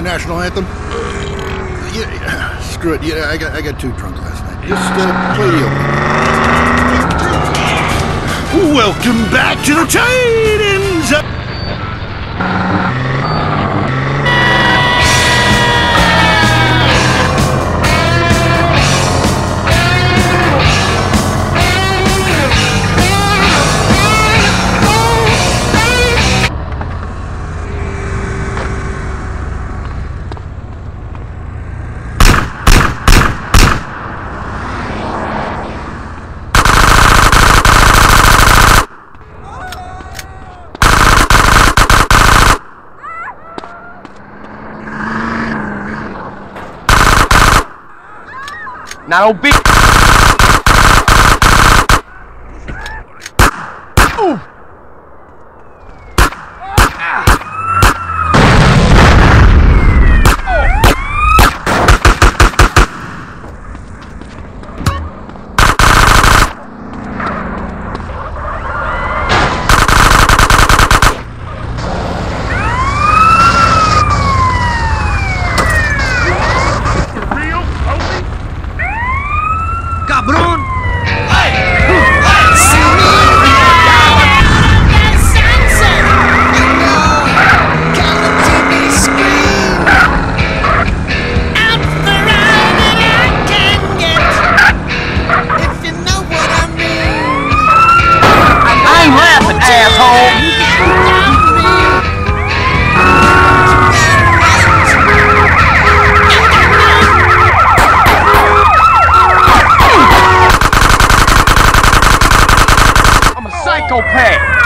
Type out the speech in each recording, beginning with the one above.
The national anthem? Uh, yeah, screw it. Yeah, I got, I got too drunk last night. Just uh, play the Welcome back to the Titans! Now be. 交配。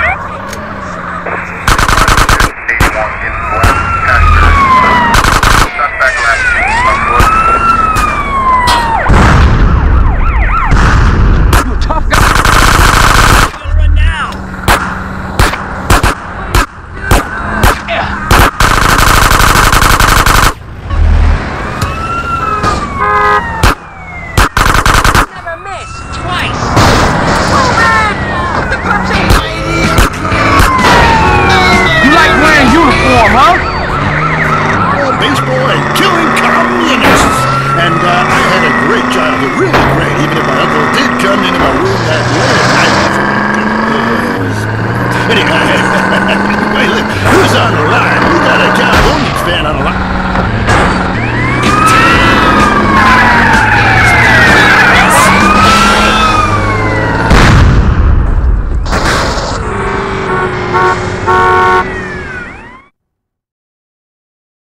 Ah!